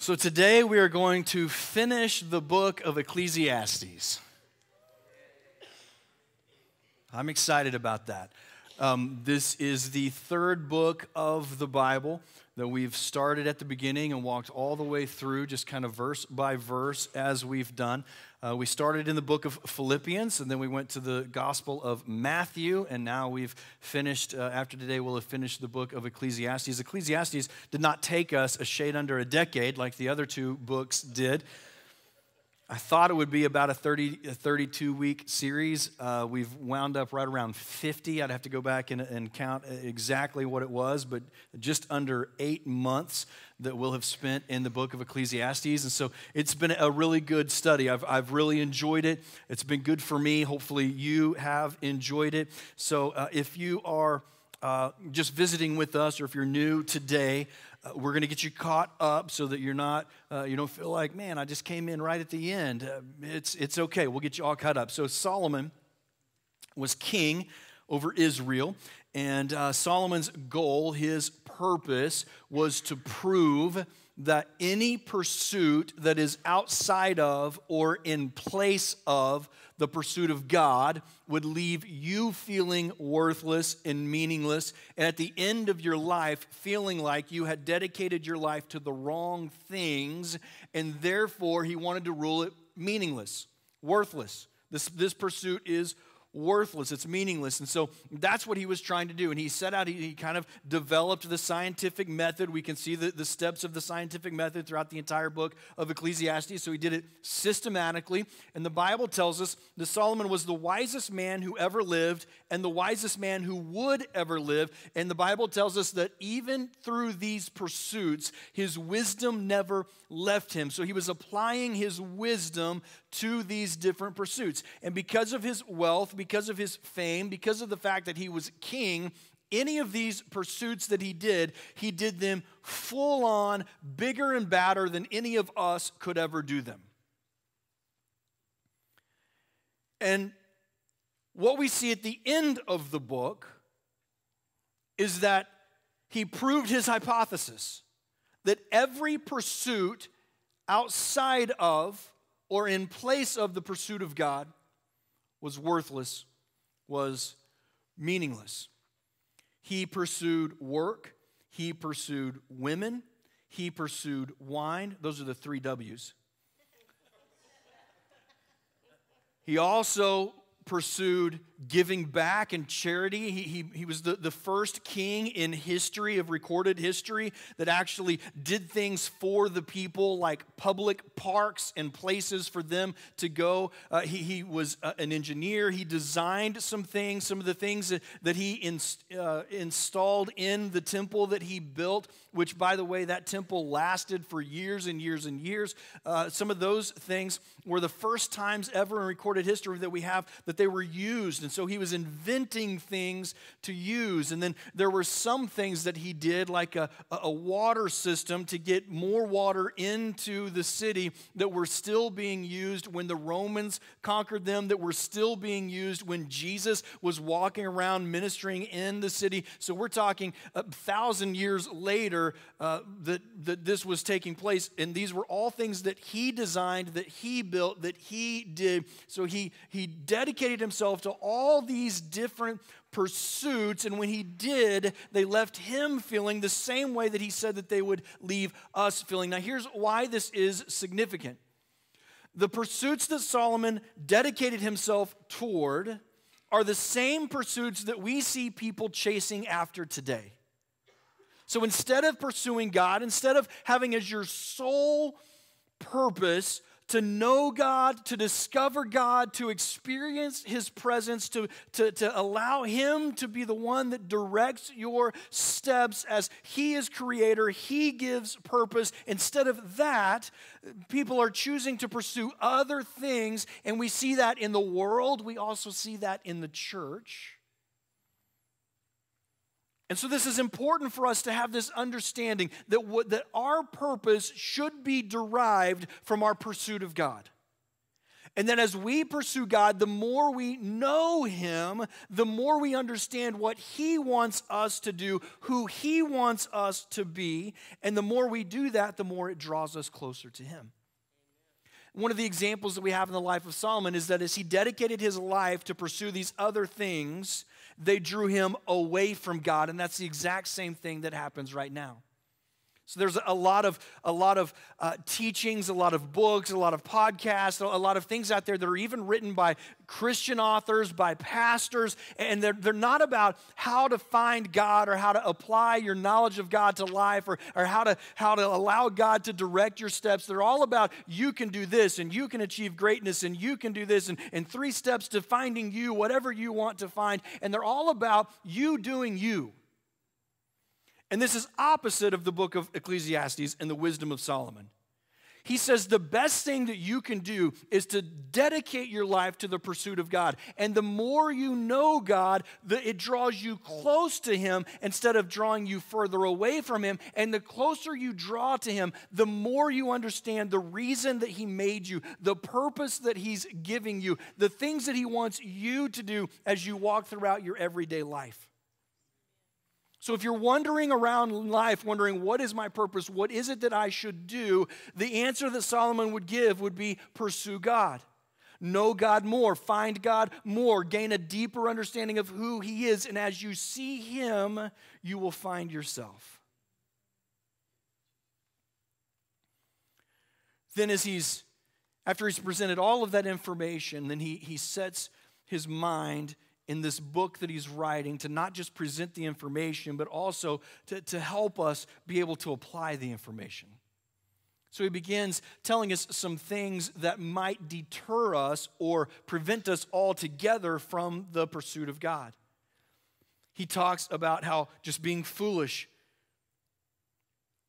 So today we are going to finish the book of Ecclesiastes. I'm excited about that. Um, this is the third book of the Bible that we've started at the beginning and walked all the way through, just kind of verse by verse as we've done. Uh, we started in the book of Philippians, and then we went to the Gospel of Matthew, and now we've finished, uh, after today, we'll have finished the book of Ecclesiastes. Ecclesiastes did not take us a shade under a decade like the other two books did. I thought it would be about a 30, a 32 week series. Uh, we've wound up right around 50. I'd have to go back and, and, count exactly what it was, but just under eight months that we'll have spent in the book of Ecclesiastes. And so it's been a really good study. I've, I've really enjoyed it. It's been good for me. Hopefully, you have enjoyed it. So uh, if you are uh, just visiting with us or if you're new today, uh, we're going to get you caught up so that you're not, uh, you don't feel like, man, I just came in right at the end. Uh, it's, it's okay. We'll get you all caught up. So Solomon was king over Israel. And uh, Solomon's goal, his purpose, was to prove that any pursuit that is outside of or in place of the pursuit of God would leave you feeling worthless and meaningless, and at the end of your life, feeling like you had dedicated your life to the wrong things, and therefore he wanted to rule it meaningless, worthless. This, this pursuit is worthless, it's meaningless. And so that's what he was trying to do. And he set out, he, he kind of developed the scientific method. We can see the, the steps of the scientific method throughout the entire book of Ecclesiastes. So he did it systematically. And the Bible tells us that Solomon was the wisest man who ever lived and the wisest man who would ever live. And the Bible tells us that even through these pursuits, his wisdom never left him. So he was applying his wisdom to these different pursuits. And because of his wealth, because of his fame, because of the fact that he was king, any of these pursuits that he did, he did them full on, bigger and badder than any of us could ever do them. And what we see at the end of the book is that he proved his hypothesis that every pursuit outside of or in place of the pursuit of God was worthless, was meaningless. He pursued work, he pursued women, he pursued wine. Those are the three W's. He also pursued giving back and charity. He, he, he was the, the first king in history, of recorded history, that actually did things for the people, like public parks and places for them to go. Uh, he, he was uh, an engineer. He designed some things, some of the things that, that he in, uh, installed in the temple that he built, which, by the way, that temple lasted for years and years and years. Uh, some of those things were the first times ever in recorded history that we have that they were used and so he was inventing things to use. And then there were some things that he did, like a, a water system to get more water into the city that were still being used when the Romans conquered them, that were still being used when Jesus was walking around ministering in the city. So we're talking a thousand years later uh, that, that this was taking place. And these were all things that he designed, that he built, that he did. So he, he dedicated himself to all all these different pursuits. And when he did, they left him feeling the same way that he said that they would leave us feeling. Now, here's why this is significant the pursuits that Solomon dedicated himself toward are the same pursuits that we see people chasing after today. So instead of pursuing God, instead of having as your sole purpose to know God, to discover God, to experience His presence, to, to, to allow Him to be the one that directs your steps as He is creator, He gives purpose. Instead of that, people are choosing to pursue other things, and we see that in the world, we also see that in the church. And so, this is important for us to have this understanding that, what, that our purpose should be derived from our pursuit of God. And then as we pursue God, the more we know Him, the more we understand what He wants us to do, who He wants us to be. And the more we do that, the more it draws us closer to Him. One of the examples that we have in the life of Solomon is that as he dedicated his life to pursue these other things, they drew him away from God. And that's the exact same thing that happens right now. So there's a lot of a lot of uh, teachings, a lot of books, a lot of podcasts, a lot of things out there that are even written by Christian authors, by pastors, and they're, they're not about how to find God or how to apply your knowledge of God to life or, or how, to, how to allow God to direct your steps. They're all about you can do this and you can achieve greatness and you can do this and, and three steps to finding you, whatever you want to find. And they're all about you doing you. And this is opposite of the book of Ecclesiastes and the wisdom of Solomon. He says the best thing that you can do is to dedicate your life to the pursuit of God. And the more you know God, the, it draws you close to Him instead of drawing you further away from Him. And the closer you draw to Him, the more you understand the reason that He made you, the purpose that He's giving you, the things that He wants you to do as you walk throughout your everyday life. So, if you're wandering around life wondering, what is my purpose? What is it that I should do? The answer that Solomon would give would be pursue God. Know God more, find God more, gain a deeper understanding of who He is. And as you see Him, you will find yourself. Then, as he's, after he's presented all of that information, then he, he sets his mind in this book that he's writing to not just present the information, but also to, to help us be able to apply the information. So he begins telling us some things that might deter us or prevent us altogether from the pursuit of God. He talks about how just being foolish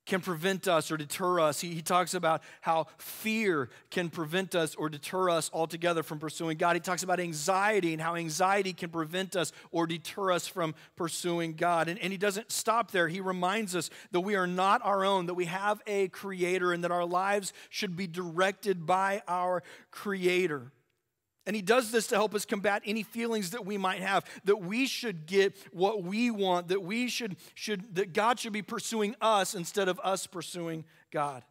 can prevent us or deter us. He, he talks about how fear can prevent us or deter us altogether from pursuing God. He talks about anxiety and how anxiety can prevent us or deter us from pursuing God. And, and he doesn't stop there. He reminds us that we are not our own, that we have a creator, and that our lives should be directed by our creator. And he does this to help us combat any feelings that we might have that we should get what we want, that we should, should that God should be pursuing us instead of us pursuing God.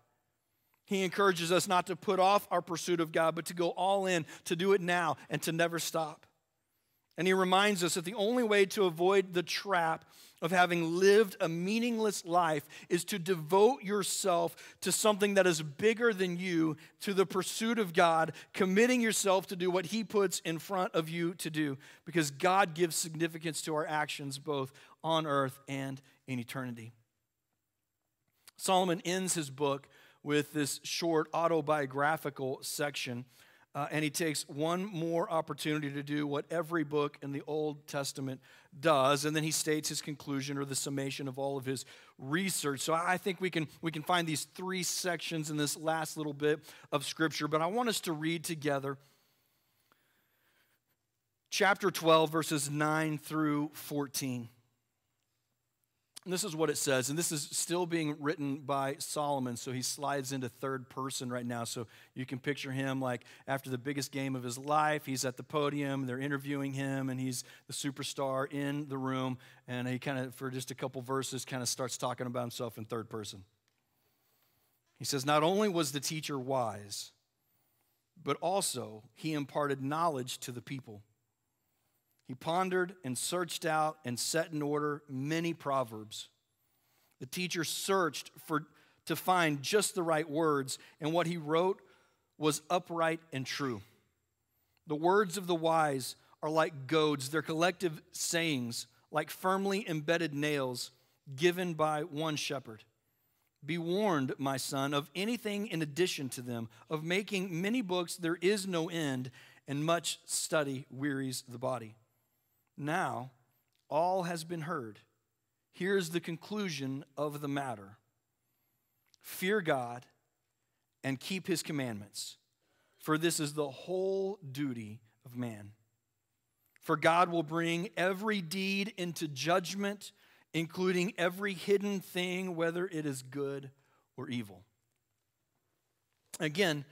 He encourages us not to put off our pursuit of God, but to go all in, to do it now, and to never stop. And he reminds us that the only way to avoid the trap of having lived a meaningless life is to devote yourself to something that is bigger than you, to the pursuit of God, committing yourself to do what He puts in front of you to do, because God gives significance to our actions both on earth and in eternity. Solomon ends his book with this short autobiographical section uh, and he takes one more opportunity to do what every book in the Old Testament does, and then he states his conclusion or the summation of all of his research. So I think we can, we can find these three sections in this last little bit of Scripture, but I want us to read together chapter 12, verses 9 through 14. And this is what it says, and this is still being written by Solomon, so he slides into third person right now. So you can picture him like after the biggest game of his life, he's at the podium, they're interviewing him, and he's the superstar in the room. And he kind of, for just a couple verses, kind of starts talking about himself in third person. He says, Not only was the teacher wise, but also he imparted knowledge to the people. He pondered and searched out and set in order many proverbs. The teacher searched for, to find just the right words, and what he wrote was upright and true. The words of the wise are like goads, their collective sayings like firmly embedded nails given by one shepherd. Be warned, my son, of anything in addition to them, of making many books there is no end, and much study wearies the body. Now, all has been heard. Here's the conclusion of the matter Fear God and keep his commandments, for this is the whole duty of man. For God will bring every deed into judgment, including every hidden thing, whether it is good or evil. Again,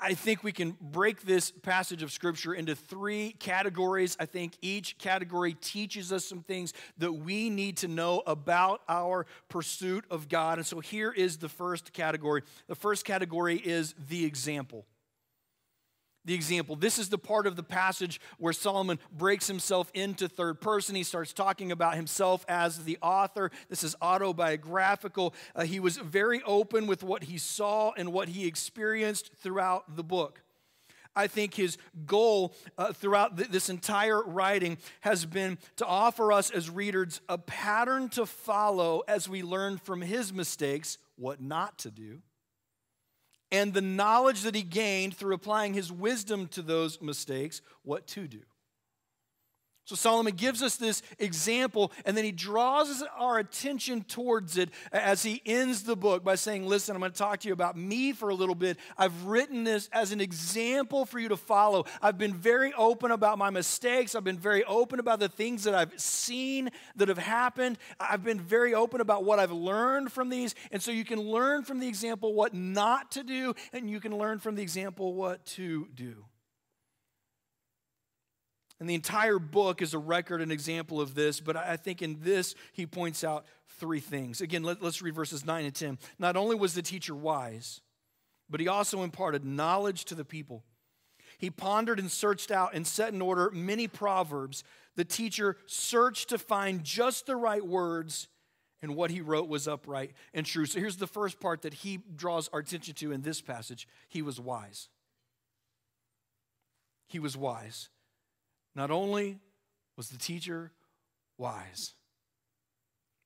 I think we can break this passage of scripture into three categories. I think each category teaches us some things that we need to know about our pursuit of God. And so here is the first category. The first category is the example the example. This is the part of the passage where Solomon breaks himself into third person. He starts talking about himself as the author. This is autobiographical. Uh, he was very open with what he saw and what he experienced throughout the book. I think his goal uh, throughout th- this entire writing has been to offer us as readers a pattern to follow as we learn from his mistakes what not to do and the knowledge that he gained through applying his wisdom to those mistakes, what to do. So Solomon gives us this example, and then he draws our attention towards it as he ends the book by saying, Listen, I'm going to talk to you about me for a little bit. I've written this as an example for you to follow. I've been very open about my mistakes. I've been very open about the things that I've seen that have happened. I've been very open about what I've learned from these. And so you can learn from the example what not to do, and you can learn from the example what to do. And the entire book is a record, an example of this, but I think in this, he points out three things. Again, let, us read verses 9 and 10. Not only was the teacher wise, but he also imparted knowledge to the people. He pondered and searched out and set in order many proverbs. The teacher searched to find just the right words, and what he wrote was upright and true. So here's the first part that he draws our attention to in this passage he was wise. He was wise. Not only was the teacher wise,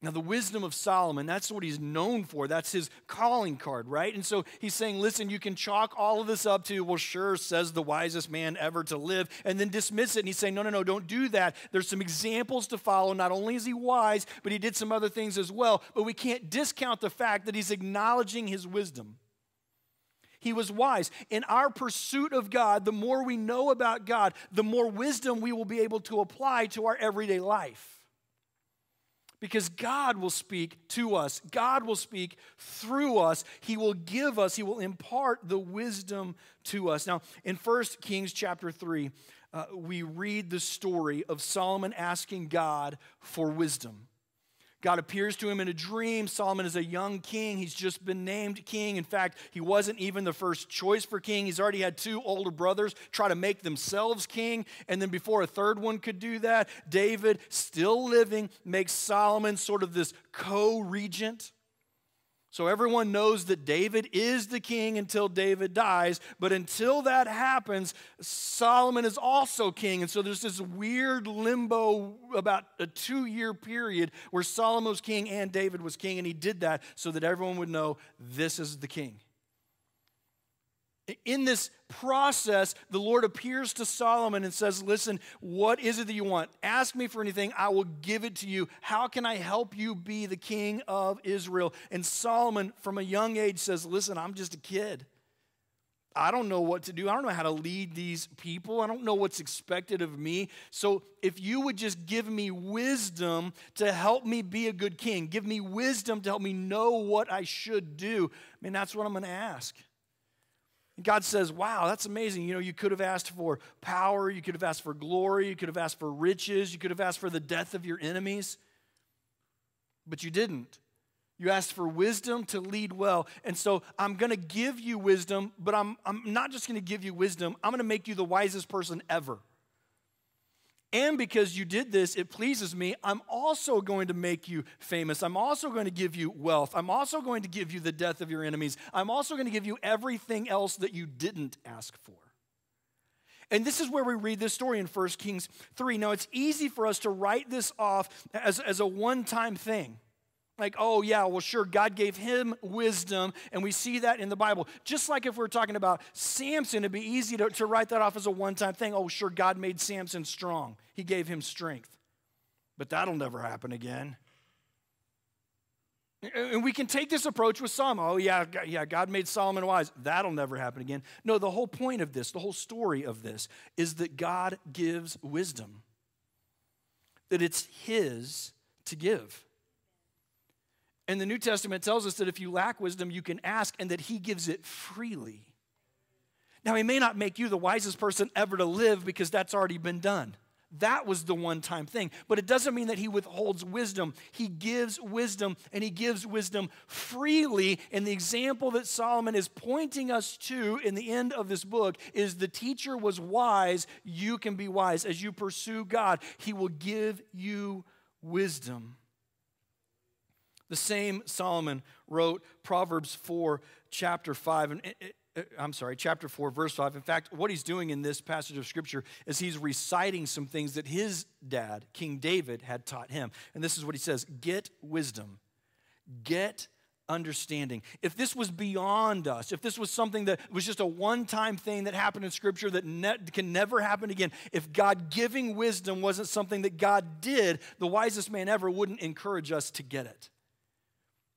now, the wisdom of Solomon, that's what he's known for. That's his calling card, right? And so he's saying, listen, you can chalk all of this up to, well, sure, says the wisest man ever to live, and then dismiss it. And he's saying, no, no, no, don't do that. There's some examples to follow. Not only is he wise, but he did some other things as well. But we can't discount the fact that he's acknowledging his wisdom. He was wise. In our pursuit of God, the more we know about God, the more wisdom we will be able to apply to our everyday life. Because God will speak to us, God will speak through us. He will give us, He will impart the wisdom to us. Now, in 1 Kings chapter 3, uh, we read the story of Solomon asking God for wisdom. God appears to him in a dream. Solomon is a young king. He's just been named king. In fact, he wasn't even the first choice for king. He's already had two older brothers try to make themselves king. And then before a third one could do that, David, still living, makes Solomon sort of this co regent. So everyone knows that David is the king until David dies. But until that happens, Solomon is also king. And so there's this weird limbo about a two year period where Solomon was king and David was king. And he did that so that everyone would know this is the king. In this process, the Lord appears to Solomon and says, Listen, what is it that you want? Ask me for anything, I will give it to you. How can I help you be the king of Israel? And Solomon, from a young age, says, Listen, I'm just a kid. I don't know what to do. I don't know how to lead these people. I don't know what's expected of me. So, if you would just give me wisdom to help me be a good king, give me wisdom to help me know what I should do, I mean, that's what I'm going to ask. God says, Wow, that's amazing. You know, you could have asked for power, you could have asked for glory, you could have asked for riches, you could have asked for the death of your enemies, but you didn't. You asked for wisdom to lead well. And so I'm going to give you wisdom, but I'm, I'm not just going to give you wisdom, I'm going to make you the wisest person ever. And because you did this, it pleases me. I'm also going to make you famous. I'm also going to give you wealth. I'm also going to give you the death of your enemies. I'm also going to give you everything else that you didn't ask for. And this is where we read this story in 1 Kings 3. Now, it's easy for us to write this off as, as a one time thing. Like, oh, yeah, well, sure, God gave him wisdom, and we see that in the Bible. Just like if we're talking about Samson, it'd be easy to, to write that off as a one time thing. Oh, sure, God made Samson strong, he gave him strength. But that'll never happen again. And we can take this approach with Solomon. Oh, yeah, yeah, God made Solomon wise. That'll never happen again. No, the whole point of this, the whole story of this, is that God gives wisdom, that it's His to give. And the New Testament tells us that if you lack wisdom, you can ask and that He gives it freely. Now, he may not make you the wisest person ever to live because that's already been done. That was the one time thing. But it doesn't mean that he withholds wisdom. He gives wisdom and he gives wisdom freely. And the example that Solomon is pointing us to in the end of this book is the teacher was wise. You can be wise. As you pursue God, he will give you wisdom. The same Solomon wrote Proverbs 4, chapter 5. And it, uh, I'm sorry, chapter 4, verse 5. In fact, what he's doing in this passage of scripture is he's reciting some things that his dad, King David, had taught him. And this is what he says Get wisdom, get understanding. If this was beyond us, if this was something that was just a one time thing that happened in scripture that ne- can never happen again, if God giving wisdom wasn't something that God did, the wisest man ever wouldn't encourage us to get it.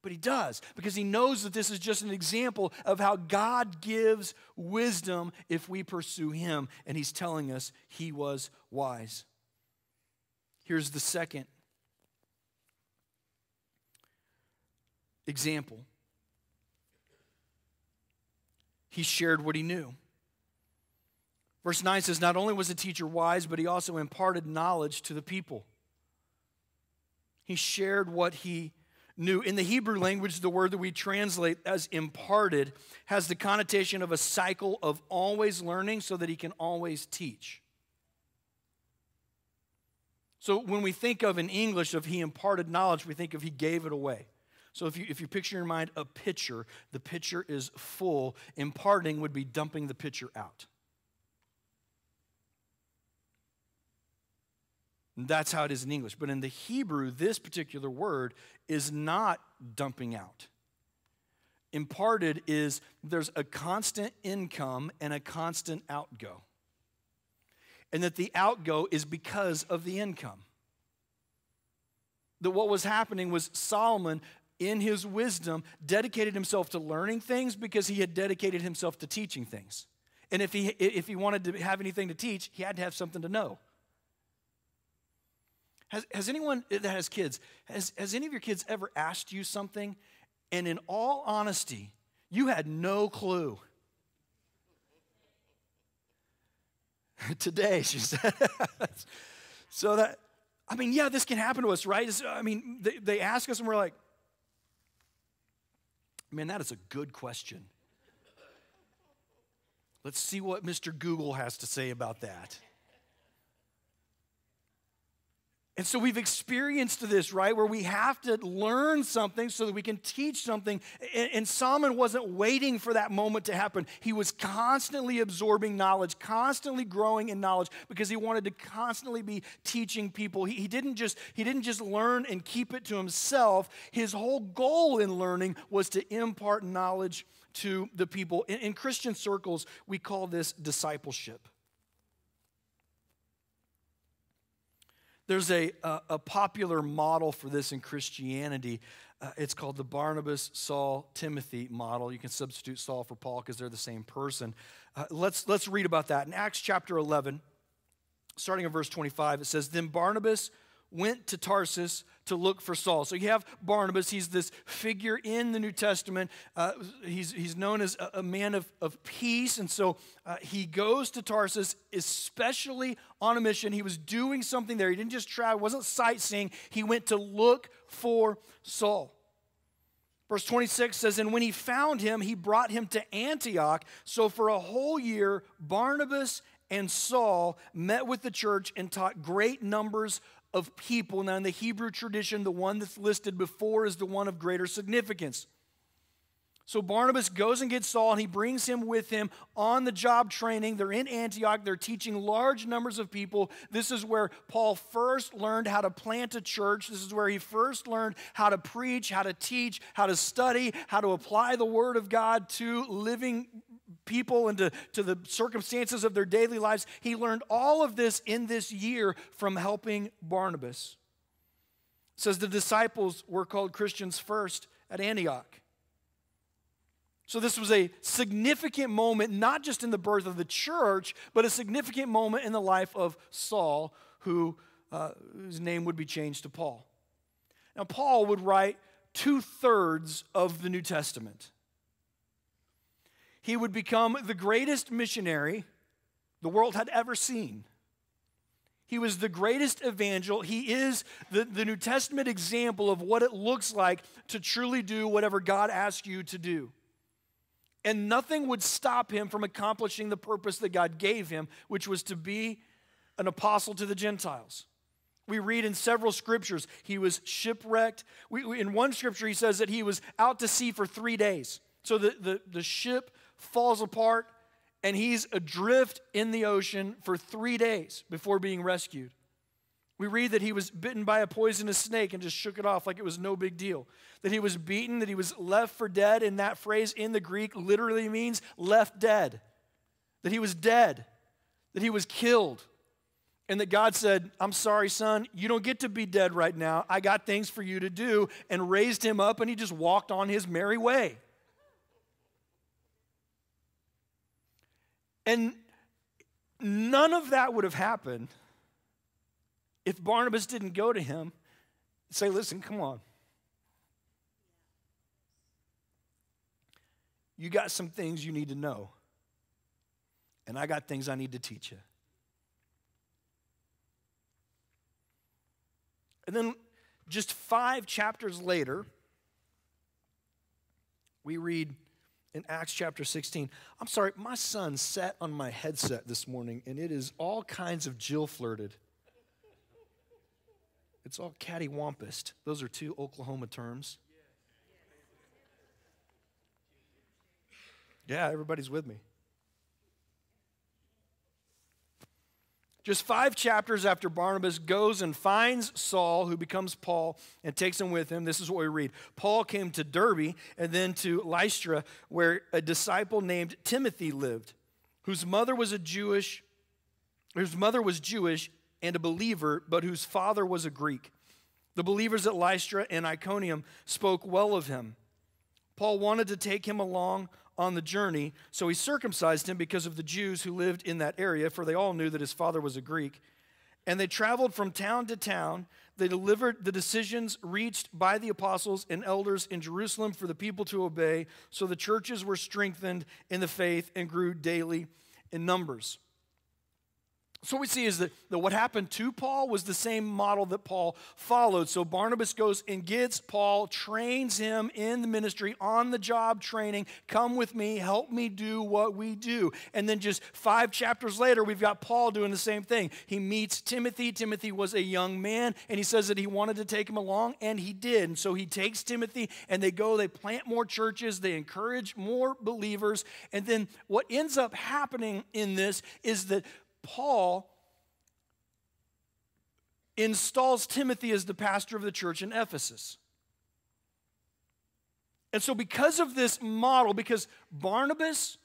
But he does because he knows that this is just an example of how God gives wisdom if we pursue him. And he's telling us he was wise. Here's the second example he shared what he knew. Verse 9 says, Not only was the teacher wise, but he also imparted knowledge to the people. He shared what he knew. In the Hebrew language, the word that we translate as imparted has the connotation of a cycle of always learning so that he can always teach. So when we think of in English of he imparted knowledge, we think of he gave it away. So if you, if you picture in your mind a pitcher, the pitcher is full. Imparting would be dumping the pitcher out. That's how it is in English. But in the Hebrew, this particular word is not dumping out. Imparted is there's a constant income and a constant outgo. And that the outgo is because of the income. That what was happening was Solomon, in his wisdom, dedicated himself to learning things because he had dedicated himself to teaching things. And if he, if he wanted to have anything to teach, he had to have something to know. Has, has anyone that has kids, has, has any of your kids ever asked you something and in all honesty, you had no clue? Today, she said. so that, I mean, yeah, this can happen to us, right? I mean, they, they ask us and we're like, man, that is a good question. Let's see what Mr. Google has to say about that. And so we've experienced this, right? Where we have to learn something so that we can teach something. And, Solomon wasn't waiting for that moment to happen. He was constantly absorbing knowledge, constantly growing in knowledge because he wanted to constantly be teaching people. He, he, didn't just, he didn't just learn and keep it to himself. His whole goal in learning was to impart knowledge to the people. in, in Christian circles, we call this discipleship. There's a, a, a popular model for this in Christianity. Uh, it's called the Barnabas, Saul, Timothy model. You can substitute Saul for Paul because they're the same person. Uh, let's, let's read about that. In Acts chapter 11, starting in verse 25, it says, Then Barnabas went to Tarsus to look for Saul. So you have Barnabas. He's this figure in the New Testament. Uh, he's, he's known as a, a, man of, of peace. And so uh, he goes to Tarsus, especially on a mission. He was doing something there. He didn't just travel, wasn't sightseeing. He went to look for Saul. Verse 26 says, And when he found him, he brought him to Antioch. So for a whole year, Barnabas and Saul met with the church and taught great numbers of people. Now, in the Hebrew tradition, the one that's listed before is the one of greater significance. So Barnabas goes and gets Saul, and he brings him with him on the job training. They're in Antioch, they're teaching large numbers of people. This is where Paul first learned how to plant a church. This is where he first learned how to preach, how to teach, how to study, how to apply the word of God to living people and to, to the circumstances of their daily lives. He learned all of this in this year from helping Barnabas. It says the disciples were called Christians first at Antioch. So, this was a significant moment, not just in the birth of the church, but a significant moment in the life of Saul, who, uh, whose name would be changed to Paul. Now, Paul would write two thirds of the New Testament. He would become the greatest missionary the world had ever seen. He was the greatest evangel. He is the, the New Testament example of what it looks like to truly do whatever God asks you to do. And nothing would stop him from accomplishing the purpose that God gave him, which was to be an apostle to the Gentiles. We read in several scriptures he was shipwrecked. We, we, in one scripture, he says that he was out to sea for three days. So the, the, the ship falls apart, and he's adrift in the ocean for three days before being rescued. We read that he was bitten by a poisonous snake and just shook it off like it was no big deal. That he was beaten, that he was left for dead, and that phrase in the Greek literally means left dead. That he was dead, that he was killed. And that God said, I'm sorry, son, you don't get to be dead right now. I got things for you to do, and raised him up, and he just walked on his merry way. And none of that would have happened if Barnabas didn't go to him and say, Listen, come on. You got some things you need to know, and I got things I need to teach you. And then just five chapters later, we read in Acts chapter 16. I'm sorry, my son sat on my headset this morning and it is all kinds of Jill flirted. It's all cattywampus. Those are two Oklahoma terms. Yeah, everybody's with me. Just five chapters after Barnabas goes and finds Saul, who becomes Paul, and takes him with him, this is what we read. Paul came to Derbe and then to Lystra, where a disciple named Timothy lived, whose mother was a Jewish, whose mother was Jewish and a believer, but whose father was a Greek. The believers at Lystra and Iconium spoke well of him. Paul wanted to take him along on the journey, so he circumcised him because of the Jews who lived in that area, for they all knew that his father was a Greek. And they traveled from town to town. They delivered the decisions reached by the apostles and elders in Jerusalem for the people to obey, so the churches were strengthened in the faith and grew daily in numbers. So what we see is that, that what happened to Paul was the same model that Paul followed. So Barnabas goes and gets Paul, trains him in the ministry, on the job training. Come with me, help me do what we do. And then just five chapters later, we've got Paul doing the same thing. He meets Timothy. Timothy was a young man, and he says that he wanted to take him along, and he did. And so he takes Timothy, and they go, they plant more churches, they encourage more believers. And then what ends up happening in this is that Paul installs Timothy as the pastor of the church in Ephesus. And so, because of this model, because Barnabas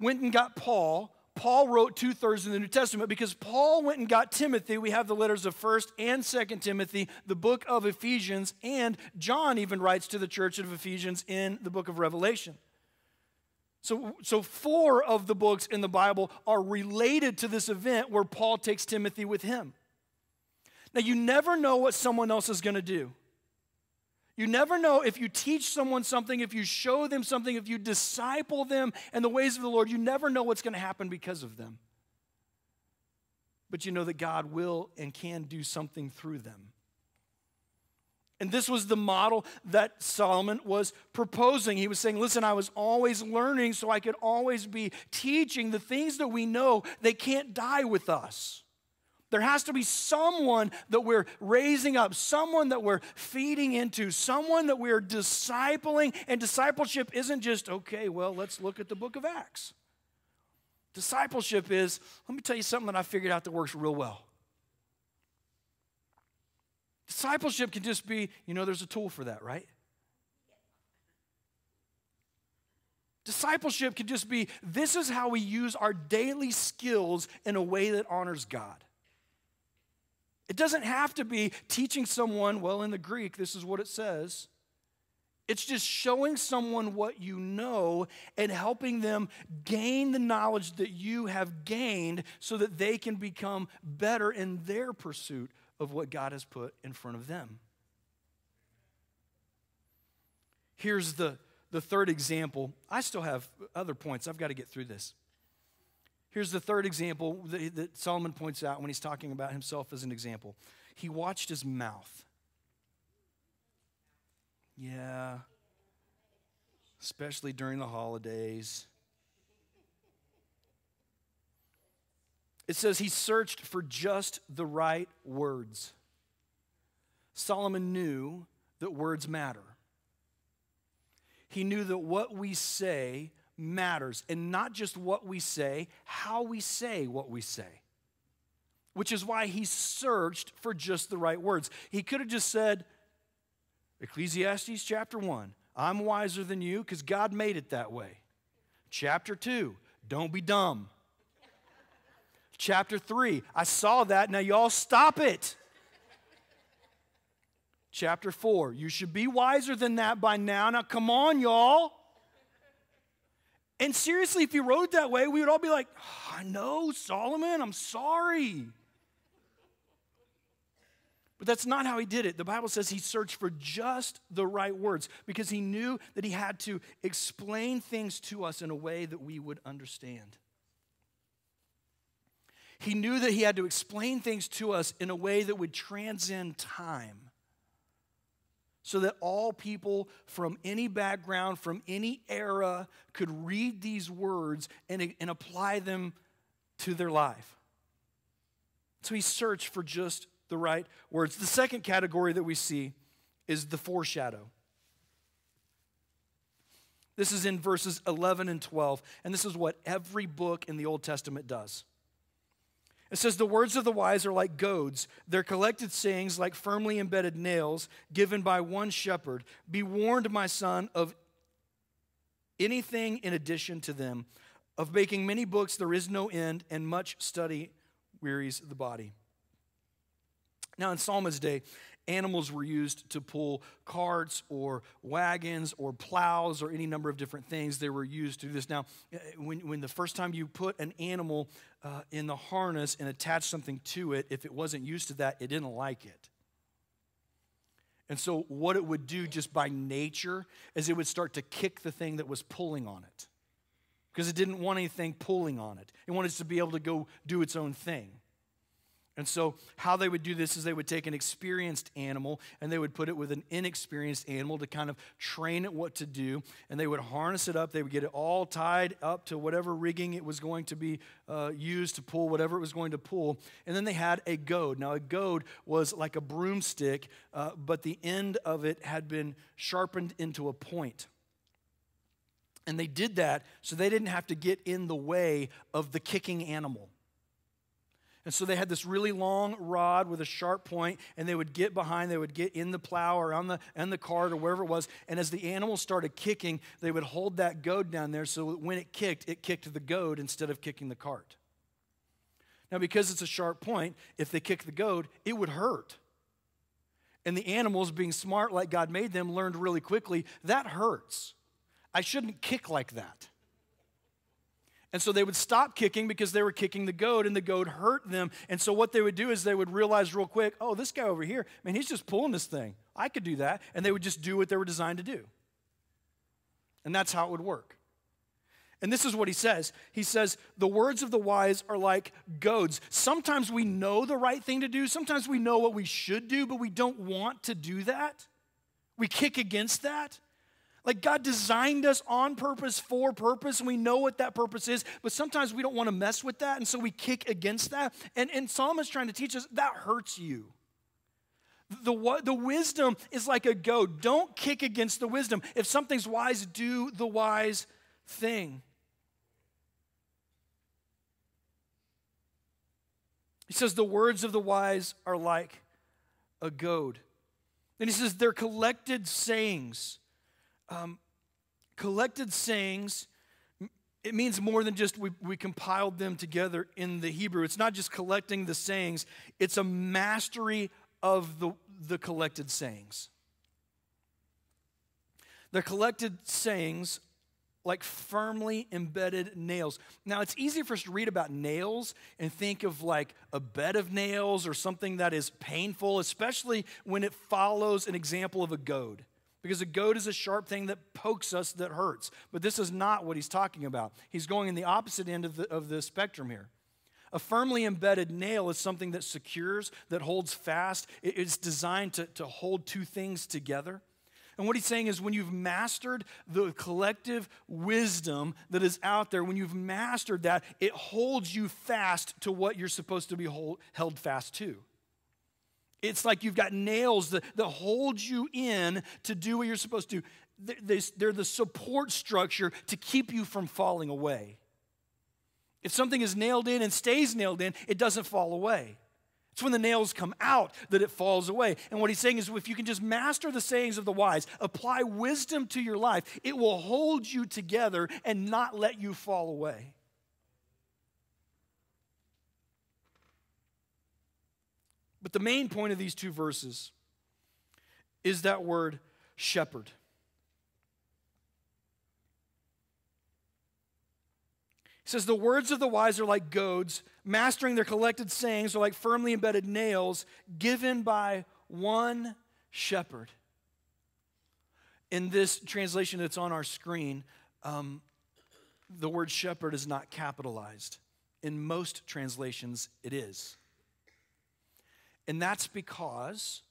went and got Paul, Paul wrote two thirds of the New Testament. Because Paul went and got Timothy, we have the letters of 1st and 2nd Timothy, the book of Ephesians, and John even writes to the church of Ephesians in the book of Revelation. So, so, four of the books in the Bible are related to this event where Paul takes Timothy with him. Now, you never know what someone else is going to do. You never know if you teach someone something, if you show them something, if you disciple them in the ways of the Lord, you never know what's going to happen because of them. But you know that God will and can do something through them. And this was the model that Solomon was proposing. He was saying, Listen, I was always learning so I could always be teaching the things that we know they can't die with us. There has to be someone that we're raising up, someone that we're feeding into, someone that we're discipling. And discipleship isn't just, okay, well, let's look at the book of Acts. Discipleship is, let me tell you something that I figured out that works real well. Discipleship can just be, you know, there's a tool for that, right? Discipleship can just be this is how we use our daily skills in a way that honors God. It doesn't have to be teaching someone, well, in the Greek, this is what it says. It's just showing someone what you know and helping them gain the knowledge that you have gained so that they can become better in their pursuit of what God has put in front of them. Here's the, the third example. I still have other points. I've got to get through this. Here's the third example that, that Solomon points out when he's talking about himself as an example. He watched his mouth. Yeah, especially during the holidays. It says he searched for just the right words. Solomon knew that words matter. He knew that what we say matters, and not just what we say, how we say what we say. Which is why he searched for just the right words. He could have just said, Ecclesiastes chapter 1, I'm wiser than you because God made it that way. Chapter 2, don't be dumb. Chapter 3, I saw that, now y'all stop it. Chapter 4, you should be wiser than that by now. Now, come on, y'all. And seriously, if he wrote that way, we would all be like, oh, I know, Solomon, I'm sorry. But that's not how he did it. The Bible says he searched for just the right words because he knew that he had to explain things to us in a way that we would understand. He knew that he had to explain things to us in a way that would transcend time so that all people from any background, from any era, could read these words and, and apply them to their life. So he searched for just the right words. The second category that we see is the foreshadow. This is in verses 11 and 12, and this is what every book in the Old Testament does. It says, The words of the wise are like goads, their collected sayings like firmly embedded nails given by one shepherd. Be warned, my son, of anything in addition to them. Of making many books, there is no end, and much study wearies the body. Now, in Solomon's day, animals were used to pull carts or wagons or plows or any number of different things. They were used to do this. Now, uh, when, when the first time you put an animal uh, in the harness and attached something to it, if it wasn't used to that, it didn't like it. And so, what it would do just by nature is it would start to kick the thing that was pulling on it because it didn't want anything pulling on it. It wanted to be able to go do its own thing. And so, how they would do this is they would take an experienced animal and they would put it with an inexperienced animal to kind of train it what to do. And they would harness it up. They would get it all tied up to whatever rigging it was going to be uh, used to pull, whatever it was going to pull. And then they had a goad. Now, a goad was like a broomstick, uh, but the end of it had been sharpened into a point. And they did that so they didn't have to get in the way of the kicking animal. And so they had this really long rod with a sharp point, and they would get behind, they would get in the plow or on the, on the cart or wherever it was. And as the animal started kicking, they would hold that goad down there so when it kicked, it kicked the goad instead of kicking the cart. Now, because it's a sharp point, if they kick the goad, it would hurt. And the animals, being smart like God made them, learned really quickly that hurts. I shouldn't kick like that. And so they would stop kicking because they were kicking the goad and the goad hurt them. And so what they would do is they would realize real quick, oh, this guy over here, man, he's just pulling this thing. I could do that. And they would just do what they were designed to do. And that's how it would work. And this is what he says. He says, The words of the wise are like goads. Sometimes we know the right thing to do, sometimes we know what we should do, but we don't want to do that. We kick against that. Like God designed us on purpose for purpose, and we know what that purpose is, but sometimes we don't want to mess with that, and so we kick against that. And, and Solomon is trying to teach us that hurts you. The, the wisdom is like a goad. Don't kick against the wisdom. If something's wise, do the wise thing. He says, The words of the wise are like a goad. Then he says, They're collected sayings um, collected sayings, it means more than just we, we compiled them together in the Hebrew. It's not just collecting the sayings, it's a mastery of the, the collected sayings. The collected sayings like firmly embedded nails. Now, it's easy for us to read about nails and think of like a bed of nails or something that is painful, especially when it follows an example of a goad. Because a goad is a sharp thing that pokes us, that hurts. But this is not what he's talking about. He's going in the opposite end of the, of the spectrum here. A firmly embedded nail is something that secures, that holds fast. It's designed to, to hold two things together. And what he's saying is when you've mastered the collective wisdom that is out there, when you've mastered that, it holds you fast to what you're supposed to be hold, held fast to. It's like you've got nails that, that hold you in to do what you're supposed to. They're the support structure to keep you from falling away. If something is nailed in and stays nailed in, it doesn't fall away. It's when the nails come out that it falls away. And what he's saying is if you can just master the sayings of the wise, apply wisdom to your life, it will hold you together and not let you fall away. But the main point of these two verses is that word shepherd. He says, The words of the wise are like goads, mastering their collected sayings are like firmly embedded nails given by one shepherd. In this translation that's on our screen, um, the word shepherd is not capitalized. In most translations, it is. And that's because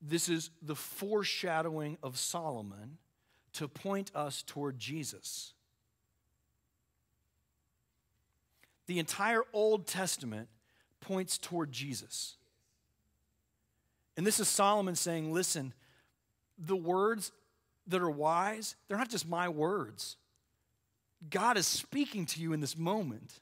this is the foreshadowing of Solomon to point us toward Jesus. The entire Old Testament points toward Jesus. And this is Solomon saying, listen, the words that are wise, they're not just my words. God is speaking to you in this moment.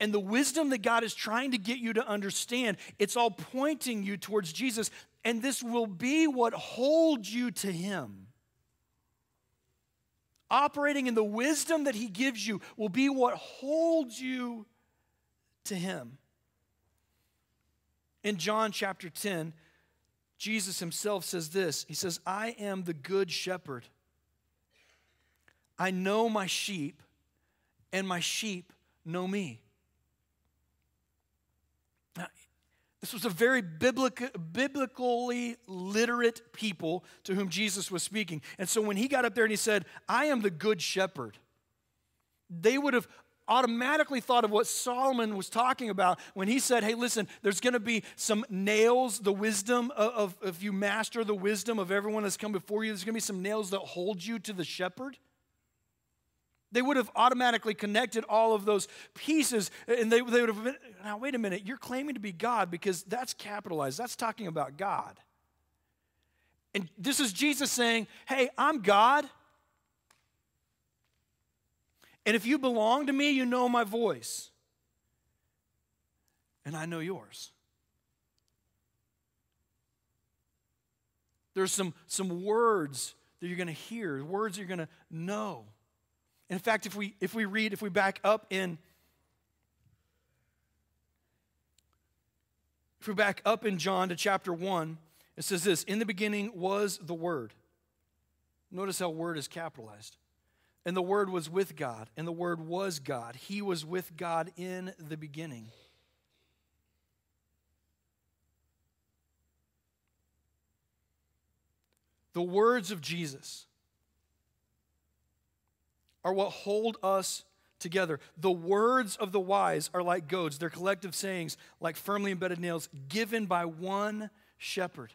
And the wisdom that God is trying to get you to understand, it's all pointing you towards Jesus. And this will be what holds you to Him. Operating in the wisdom that He gives you will be what holds you to Him. In John chapter 10, Jesus Himself says this He says, I am the good shepherd. I know my sheep, and my sheep know me. This was a very biblical, biblically literate people to whom Jesus was speaking. And so when he got up there and he said, I am the good shepherd, they would have automatically thought of what Solomon was talking about when he said, Hey, listen, there's going to be some nails, the wisdom of, of, if you master the wisdom of everyone that's come before you, there's going to be some nails that hold you to the shepherd. They would have automatically connected all of those pieces, and they, they would have been, now, wait a minute, you're claiming to be God because that's capitalized. That's talking about God. And this is Jesus saying, hey, I'm God. And if you belong to me, you know my voice. And I know yours. There's some, some words that you're going to hear, words you're going to know. In fact, if we if we read, if we back up in if we back up in John to chapter 1, it says this, in the beginning was the word. Notice how word is capitalized. And the word was with God, and the word was God. He was with God in the beginning. The words of Jesus are what hold us together. The words of the wise are like goads, their collective sayings like firmly embedded nails given by one shepherd.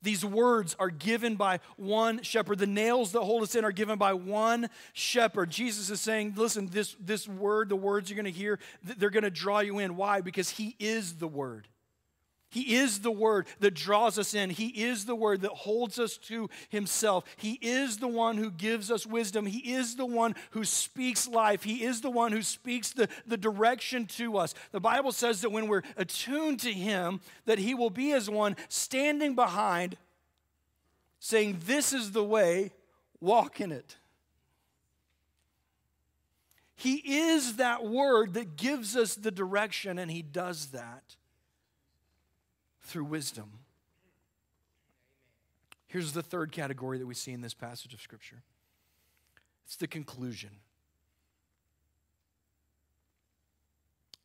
These words are given by one shepherd. The nails that hold us in are given by one shepherd. Jesus is saying, listen, this, this word, the words you're going to hear, they're going to draw you in. Why? Because He is the word. He is the word that draws us in. He is the word that holds us to himself. He is the one who gives us wisdom. He is the one who speaks life. He is the one who speaks the, the direction to us. The Bible says that when we're attuned to him, that he will be as one standing behind, saying, This is the way, walk in it. He is that word that gives us the direction, and he does that through wisdom. Here's the third category that we see in this passage of Scripture it's the conclusion.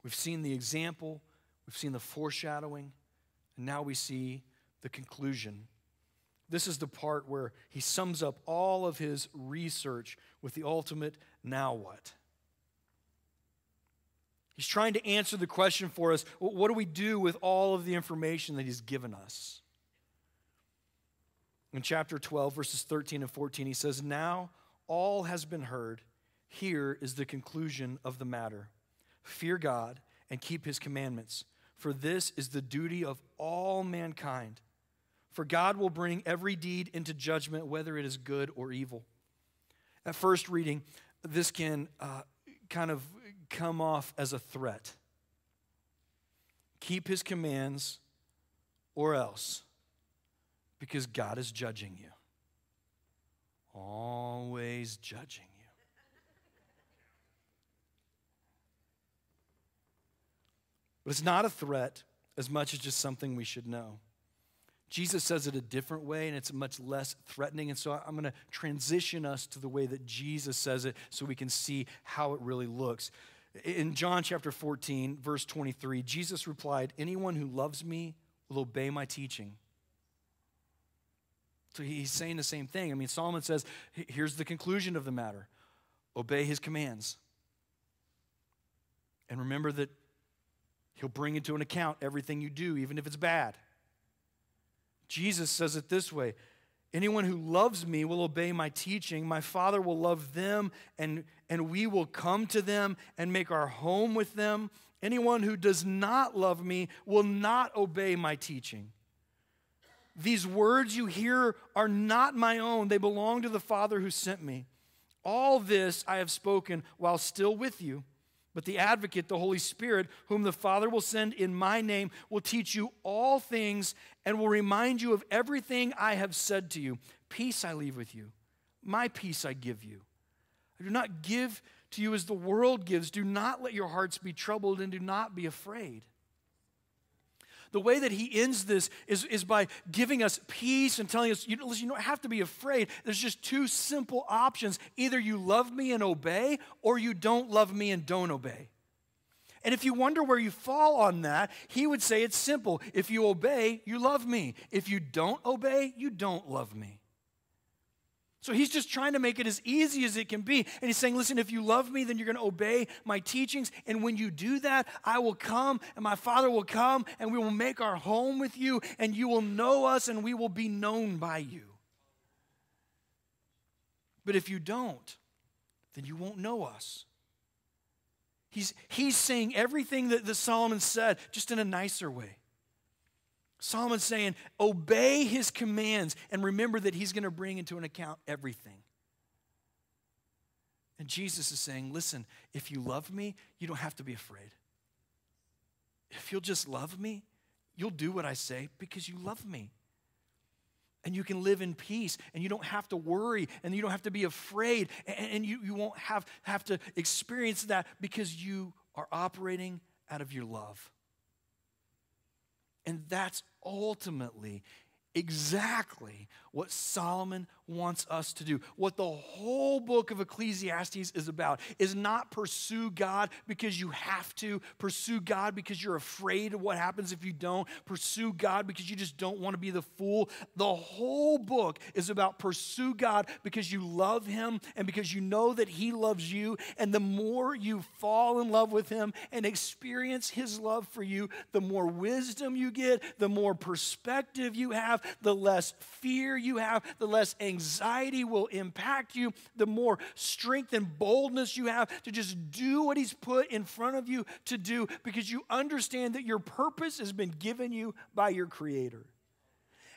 We've seen the example, we've seen the foreshadowing, and now we see the conclusion. this is the part where he sums up all of his research with the ultimate now what? He's trying to answer the question for us what do we do with all of the information that he's given us? In chapter 12, verses 13 and 14, he says, Now all has been heard. Here is the conclusion of the matter fear God and keep his commandments, for this is the duty of all mankind. For God will bring every deed into judgment, whether it is good or evil. At first reading, this can uh, kind of come off as a threat. Keep his commands, or else, because God is judging you. Always judging you. But it's not a threat as much as just something we should know. Jesus says it a different way, and it's much less threatening. And so I'm going to transition us to the way that Jesus says it so we can see how it really looks. In John chapter 14, verse 23, Jesus replied, Anyone who loves me will obey my teaching. So he's saying the same thing. I mean, Solomon says, here's the conclusion of the matter obey his commands. And remember that he'll bring into an account everything you do, even if it's bad. Jesus says it this way Anyone who loves me will obey my teaching. My Father will love them, and, and we will come to them and make our home with them. Anyone who does not love me will not obey my teaching. These words you hear are not my own, they belong to the Father who sent me. All this I have spoken while still with you. But the advocate, the Holy Spirit, whom the Father will send in my name, will teach you all things and will remind you of everything I have said to you. Peace I leave with you, my peace I give you. I do not give to you as the world gives. Do not let your hearts be troubled and do not be afraid the way that he ends this is, is by giving us peace and telling us, you, listen, you don't have to be afraid. There's just two simple options. Either you love me and obey, or you don't love me and don't obey. And if you wonder where you fall on that, he would say it's simple. If you obey, you love me. If you don't obey, you don't love me. So he's just trying to make it as easy as it can be. And he's saying, listen, if you love me, then you're going to obey my teachings. And when you do that, I will come and my Father will come and we will make our home with you and you will know us and we will be known by you. But if you don't, then you won't know us. He's, he's saying everything that, that Solomon said, just in a nicer way. Solomon's saying, obey his commands and remember that he's going to bring into an account everything. And Jesus is saying, listen, if you love me, you don't have to be afraid. If you'll just love me, you'll do what I say because you love me. And you can live in peace and you don't have to worry and you don't have to be afraid and, you, you won't have, have to experience that because you are operating out of your love. And that's ultimately exactly what Solomon wants us to do. What the whole book of Ecclesiastes is about is not pursue God because you have to, pursue God because you're afraid of what happens if you don't, pursue God because you just don't want to be the fool. The whole book is about pursue God because you love Him and because you know that He loves you. And the more you fall in love with Him and experience His love for you, the more wisdom you get, the more perspective you have, the less fear you have, the less anxiety will impact you, the more strength and boldness you have to just do what He's put in front of you to do because you understand that your purpose has been given you by your Creator.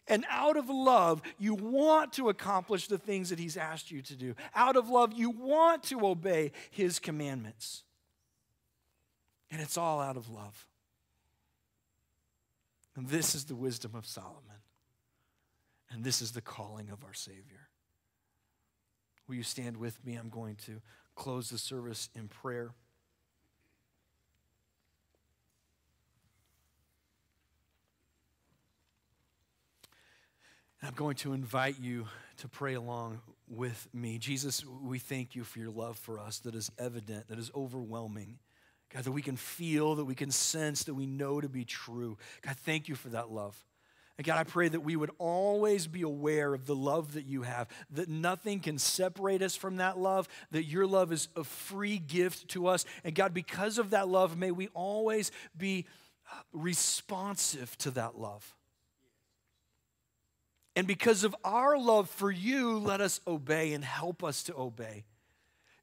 And out of love, you want to accomplish the things that He's asked you to do. Out of love, you want to obey His commandments. And it's all out of love. And this is the wisdom of Solomon. And this is the calling of our Savior. Will you stand with me? I'm going to close the service in prayer. and I'm going to invite you to pray along with me. Jesus, we thank you for your love for us that is evident, that is overwhelming. God, that we can feel, that we can sense, that we know to be true. God, thank you for that love. And God, I pray that we would always be aware of the love that you have, that nothing can separate us from that love, that your love is a free gift to us. And God, because of that love, may we always be uh, responsive to that love. And because of our love for you, let us obey and help us to obey.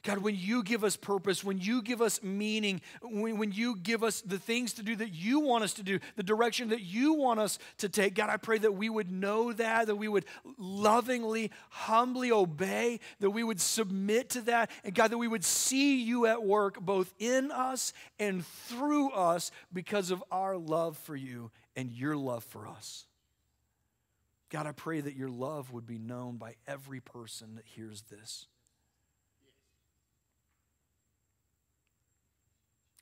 God, when you give us purpose, when you give us meaning, when, when you give us the things to do that you want us to do, the direction that you want us to take, God, I pray that we would know that, that we would lovingly, humbly obey, that we would submit to that, and God, that we would see you at work both in us and through us because of our love for you and your love for us. God, I pray that your love would be known by every person that hears this.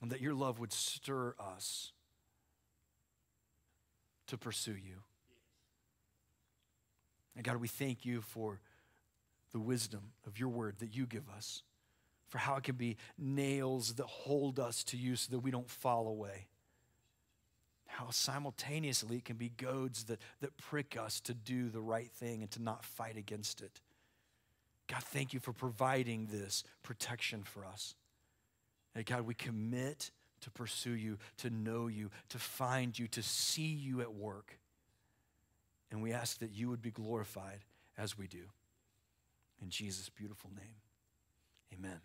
And that your love would stir us to pursue you. And God, we thank you for the wisdom of your word that you give us, for how it can be nails that hold us to you so that we don't fall away. How simultaneously it can be goads that, that prick us to do the right thing and to not fight against it. God, thank you for providing this protection for us. God, we commit to pursue you, to know you, to find you, to see you at work. And we ask that you would be glorified as we do. In Jesus' beautiful name, amen.